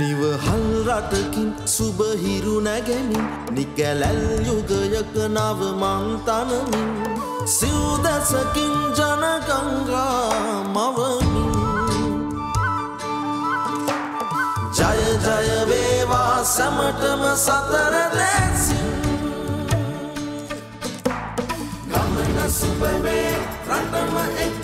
නිවහල් රටකින් සුබහිරු නැගෙමින් නිකැලැල් යුගයක නව මන්තනමින් සිව්දැසකින් ජනගංගා මවමින්. ජය ජයවේවා සැමටම සතර දැසින්. ගමන සුබවේ රටම එක්වේ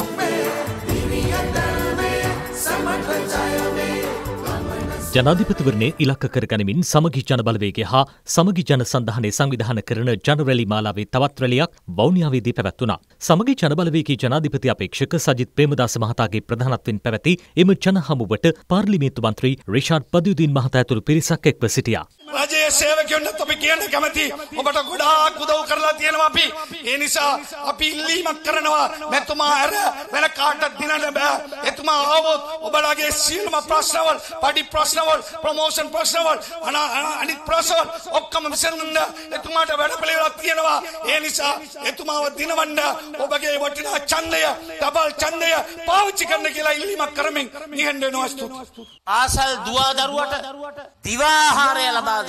ජනාධිපතිවරණය ඉලක්ක කරගනිමින් සමගි ජන බලවේගය හා සමගි ජන සඳහනේ සංවිධාන කරන ජනරැලි මාලාවේ තවත් රැලියක් වෞනියාවේදී පැවැත්වුණා. සමගි ජන බලවේගී ජනාධිපති අපේක්ෂක සජිත් ප්‍රේමදාස මහතාගේ ප්‍රධානත්වෙන් පැවැති එම ජන හමුවට පාර්ලිමේන්තු මන්ත්‍රී රිෂාඩ් පදියුදීන් මහතා ඇතුළු පිරිසක් එක්ව සිටියා. රජයේ සේවකයොන්නත් අපි කියන්න කැමති. ඔබට ගොඩාක් උදව් කරලා තියෙනවා අපි. ඒ නිසා අපි ඉල්ලීමක් කරනවා මෙතුමා ඇර වෙන කාටත් දිනන්න බෑ. එතුමා ආවොත් ඔබලාගේ සියලුම ප්‍රශ්නවල් පඩි ප්‍රශ්නවල් ප්‍රමෝෂන් ප්‍රශ්නවල් අනා- අනා- අනිත් ප්‍රශ්නවල් ඔක්කොම විසඳන්න එතුමාට වැඩ පිළිවෙලක් තියෙනවා. ඒ නිසා එතුමාව දිනවන්න ඔබගේ වටිනා ඡන්දය ඩබල් ඡන්දය පාවිච්චි කරන්න කියලා ඉල්ලීමක් කරමින් නිහඬ වෙනවා. ස්තුතියි. ආසල් දුවා දරුවට දිවාහාරය ලබා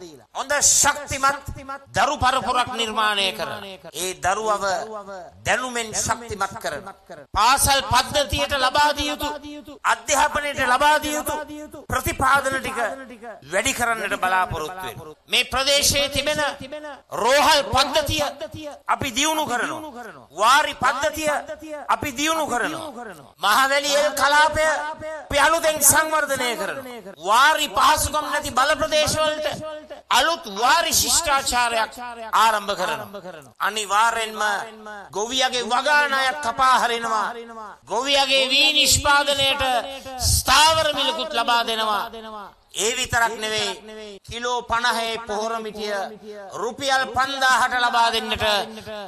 දීලා. හොඳ ශක්තිමත් දරු පරපුරක් නිර්මාණය කරන ඒ දරුවව දැනුමෙන් ශක්තිමත් කරන. පාසල් පද්ධතියට ලබා දිය යුතු අධ්‍යාපනයට ලබා දිය යුතු ප්‍රතිපාදන ටික වැඩි කරන්නට බලාපොරොත්තු වෙනවා. මේ ප්‍රදේශයේ තිබෙන රෝහල් පද්ධතිය අපි දියුණු කරනවා. වාරි පද්ධතිය අපි දියුණු කරනවා. මහවැලියේ කලාපය අපි අලුතෙන් සංවර්ධනය කරනවා. වාරි පහසුකම් නැති බල ප්‍රදේශවලට අලුත් වාරි ශිෂ්ටාචාරයක් ආරම්භ කරනවා. අනිවාර්යෙන්ම ගොවියගේ වගානායක් කපා හරිනවා. ගොවියගේ වී නිෂ්පාදනයට ස්ථාවර මිලකුත් ලබා දෙනවා. ඒ විතරක් නෙවෙයි කිලෝ 50 පොහොරමිටිය රුපියල් 5000ට ලබා දෙන්නට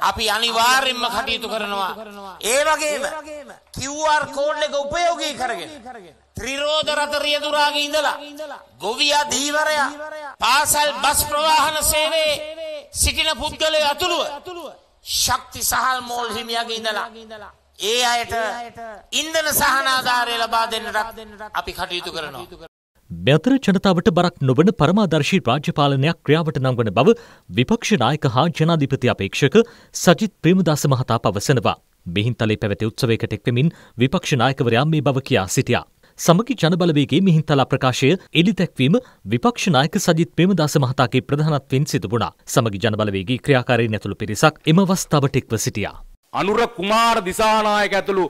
අපි අනිවාර්යෙන්ම කටයුතු කරනවා. ඒ වගේම QR කෝඩ් එක උපයෝගී කරගෙන ත්‍රිරෝධ රථ රියදුරාගේ ඉඳලා ගොවියා දීවරයා පාසල් බස් ප්‍රවාහන සේවයේ සිටින පුද්ගලයෝ ඇතුළුව ශක්ති සහල් මෝල් හිමියාගේ ඉඳලා ඒ අයට ඉන්ධන සහනාධාරය ලබා දෙන්නටත් අපි කටයුතු කරනවා මෙතර ජනතාවට බරක් නොවන පරමාදර්ශී රාජ්‍ය පාලනයක් ක්‍රියාවට නංවන බව විපක්ෂ නායක හා ජනාධිපති අපේක්ෂක සජිත් ප්‍රේමදාස මහතා පවසනවා. මිහින්තලේ පැවති උත්සවයකට එක්වෙමින් විපක්ෂ නායකවරයා මේ බව කියා සිටියා. සමගි ජනබලවේගේ මිහින්තලා ප්‍රකාශය එලි දැක්වීම විපක්ෂ නායක සජිත් ප්‍රේමදාස මහතාගේ ප්‍රධානත්වෙන් සිදුවුණා. සමගි ජනබලවේගේ ක්‍රියාකාරී නැතුළු පිරිසක් එම අවස්ථාවට එක්ව සිටියා. අනුර කුමාර දිසානායක ඇතුළු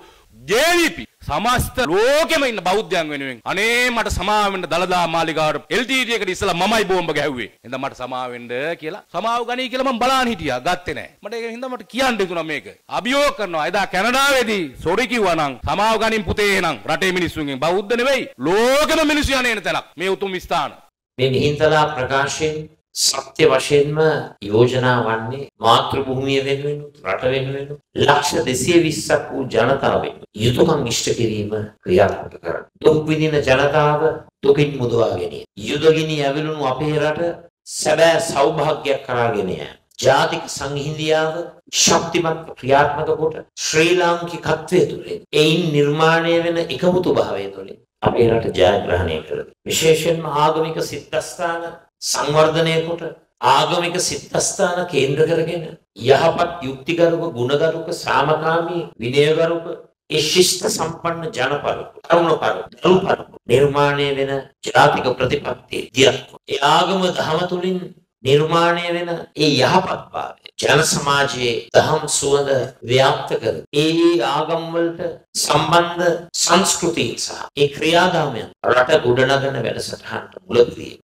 ජේවිපි සමස්ත ලෝකෙම ඉන්න බෞද්ධයන් වෙනුවෙන් අනේ මට සමාවෙන්න දළදා මාලිගාවට LTT එකට ඉස්සලා මමයි බෝම්බ ගැහුවේ. එහෙනම් මට සමාවෙන්න කියලා සමාව ගනී කියලා මම බලන් හිටියා. ගත්තේ නැහැ. මට ඒක හින්දා මට කියන්න හිතුණා මේක. අභියෝග කරනවා. එදා කැනඩාවේදී සොරි කිව්වා නම් සමාව ගනින් පුතේ එහෙනම් රටේ මිනිස්සුන්ගෙන් බෞද්ධ නෙවෙයි. ලෝකෙම මිනිස්සු යන්නේ එන තැනක්. මේ උතුම් ස්ථාන. මේ මිහින්තලා ප්‍රකාශයෙන් සත්‍ය වශයෙන්ම යෝජනා වන්නේ මාතෘ භූමිය වෙනුවෙන් රට වෙනුවෙන් ලක්ෂ 220ක් වූ ජනතාවෙන් යුතුයකම් ඉෂ්ට කිරීම ක්‍රියාත්මක කරන්න. දුක් විඳින ජනතාව දුකින් මුදවා ගැනීම. යුදගිනි ඇවිලුණු අපේ රට සැබෑ සෞභාග්‍යයක් කරාගෙන යෑම. ජාතික සංහිඳියාව ශක්තිමත් ක්‍රියාත්මක කොට ශ්‍රී ලාංකිකත්වයේ තුලින් එයින් නිර්මාණය වෙන එකමුතු භාවය තුලින් අපේ රට ජයග්‍රහණය කරගන්න. විශේෂයෙන්ම ආගමික සිද්ධාස්ථාන සංවර්ධනය කොට ආගමික සිද්ධාස්ථාන කේන්ද්‍ර කරගෙන යහපත් යුක්තිගරුක ගුණගරුක සාමකාමී විනයගරුක ඒ ශිෂ්ට සම්පන්න ජනපරපුර තරුණපරපුර දරුපරපුර නිර්මාණය වෙන ජාතික ප්‍රතිපත්තිය දියත් ඒ ආගම දහම තුලින් නිර්මාණය වෙන ඒ යහපත් භාවය ජන සමාජයේ දහම් සුවඳ ව්‍යාප්ත කර ඒ ආගම් වලට සම්බන්ධ සංස්කෘතිය සහ ඒ ක්‍රියාදාමයන් රට ගොඩනගන වැඩසටහනට මුලපිරිය